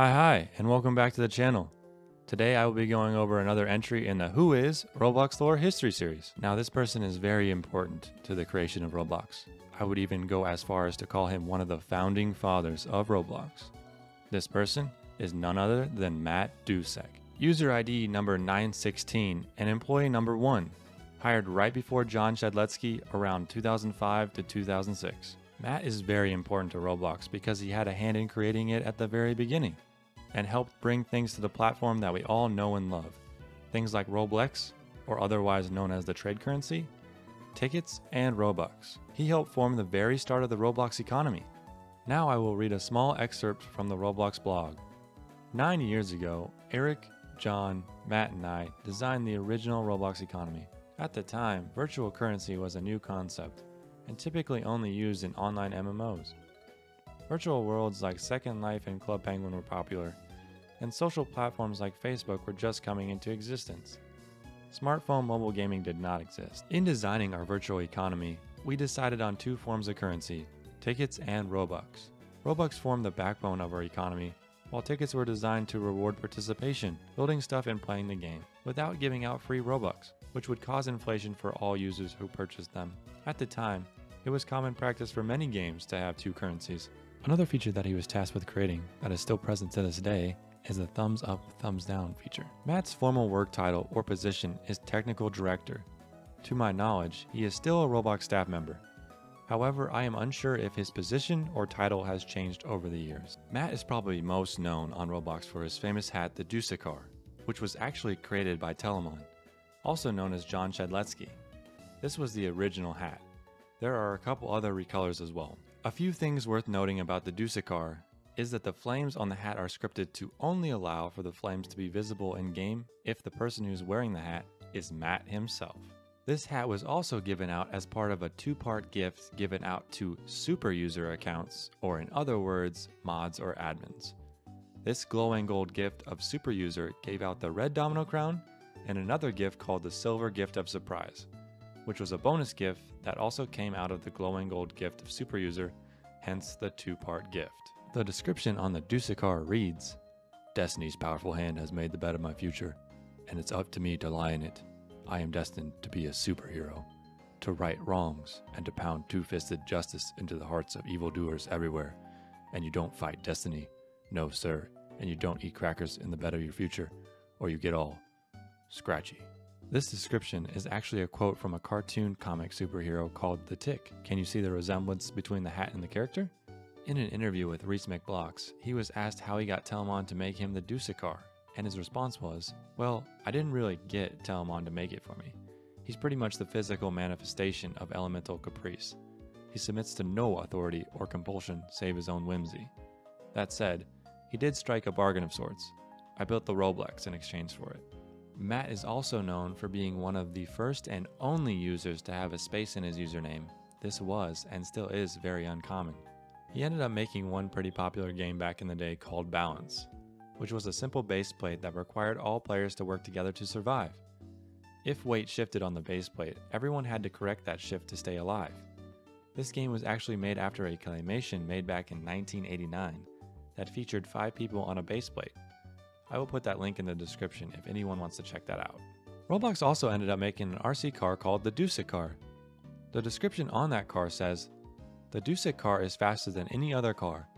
Hi, hi, and welcome back to the channel. Today I will be going over another entry in the Who Is Roblox Lore History series. Now this person is very important to the creation of Roblox. I would even go as far as to call him one of the founding fathers of Roblox. This person is none other than Matt Dusek. User ID number 916 and employee number 1, hired right before John Shedletsky around 2005 to 2006. Matt is very important to Roblox because he had a hand in creating it at the very beginning and helped bring things to the platform that we all know and love. Things like Roblox, or otherwise known as the trade currency, tickets, and Robux. He helped form the very start of the Roblox economy. Now I will read a small excerpt from the Roblox blog. Nine years ago, Eric, John, Matt, and I designed the original Roblox economy. At the time, virtual currency was a new concept and typically only used in online MMOs. Virtual worlds like Second Life and Club Penguin were popular, and social platforms like Facebook were just coming into existence. Smartphone mobile gaming did not exist. In designing our virtual economy, we decided on two forms of currency tickets and Robux. Robux formed the backbone of our economy, while tickets were designed to reward participation, building stuff and playing the game, without giving out free Robux, which would cause inflation for all users who purchased them. At the time, it was common practice for many games to have two currencies. Another feature that he was tasked with creating that is still present to this day is the thumbs up, thumbs down feature. Matt's formal work title or position is technical director. To my knowledge, he is still a Roblox staff member. However, I am unsure if his position or title has changed over the years. Matt is probably most known on Roblox for his famous hat, the Dusekkar, which was actually created by Telamon, also known as John Shedletsky. This was the original hat. There are a couple other recolors as well. A few things worth noting about the Dusekkar is that the flames on the hat are scripted to only allow for the flames to be visible in game if the person who's wearing the hat is Matt himself. This hat was also given out as part of a two-part gift given out to super user accounts, or in other words, mods or admins. This glow and gold gift of super user gave out the red domino crown and another gift called the silver gift of surprise which was a bonus gift that also came out of the glowing gold gift of Super User, hence the two part gift. The description on the Dusekkar reads Destiny's powerful hand has made the bed of my future, and it's up to me to lie in it. I am destined to be a superhero, to right wrongs, and to pound two fisted justice into the hearts of evildoers everywhere. And you don't fight destiny. No, sir. And you don't eat crackers in the bed of your future, or you get all scratchy. This description is actually a quote from a cartoon comic superhero called The Tick. Can you see the resemblance between the hat and the character? In an interview with Reese McBlox, he was asked how he got Telamon to make him the Dusekkar, and his response was, Well, I didn't really get Telamon to make it for me. He's pretty much the physical manifestation of elemental caprice. He submits to no authority or compulsion save his own whimsy. That said, he did strike a bargain of sorts. I built the Roblox in exchange for it. Matt is also known for being one of the first and only users to have a space in his username. This was, and still is, very uncommon. He ended up making one pretty popular game back in the day called Balance, which was a simple base plate that required all players to work together to survive. If weight shifted on the base plate, everyone had to correct that shift to stay alive. This game was actually made after a claymation made back in 1989 that featured five people on a base plate, I will put that link in the description if anyone wants to check that out. Roblox also ended up making an RC car called the Dusek car. The description on that car says, The Dusek car is faster than any other car.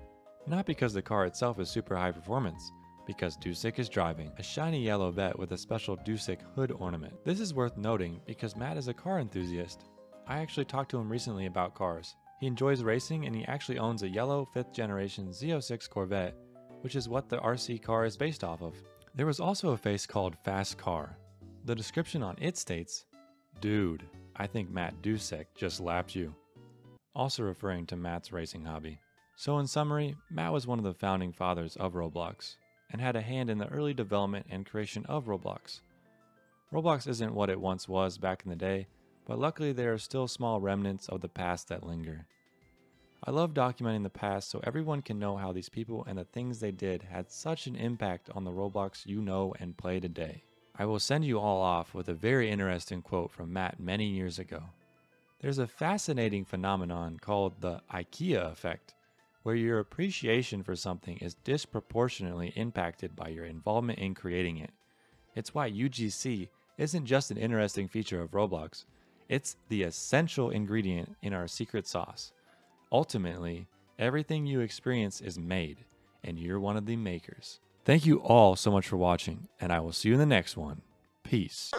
Not because the car itself is super high performance, because Dusek is driving a shiny yellow vet with a special Dusek hood ornament. This is worth noting because Matt is a car enthusiast. I actually talked to him recently about cars. He enjoys racing and he actually owns a yellow 5th generation Z06 Corvette which is what the RC car is based off of. There was also a face called Fast Car. The description on it states, Dude, I think Matt Dusek just lapped you. Also referring to Matt's racing hobby. So in summary, Matt was one of the founding fathers of Roblox, and had a hand in the early development and creation of Roblox. Roblox isn't what it once was back in the day, but luckily there are still small remnants of the past that linger. I love documenting the past so everyone can know how these people and the things they did had such an impact on the Roblox you know and play today. I will send you all off with a very interesting quote from Matt many years ago. There's a fascinating phenomenon called the IKEA effect, where your appreciation for something is disproportionately impacted by your involvement in creating it. It's why UGC isn't just an interesting feature of Roblox, it's the essential ingredient in our secret sauce. Ultimately, everything you experience is made, and you're one of the makers. Thank you all so much for watching, and I will see you in the next one. Peace.